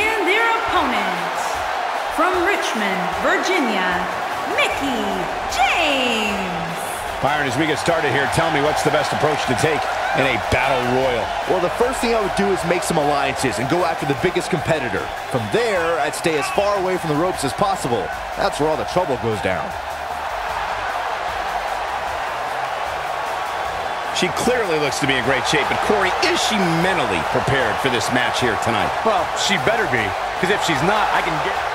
their opponent, from Richmond, Virginia, Mickie James. Byron, as we get started here, tell me what's the best approach to take in a battle royal? Well, the first thing I would do is make some alliances and go after the biggest competitor. From there, I'd stay as far away from the ropes as possible. That's where all the trouble goes down. She clearly looks to be in great shape, but Corey, is she mentally prepared for this match here tonight? Well, she better be, because if she's not, I can get...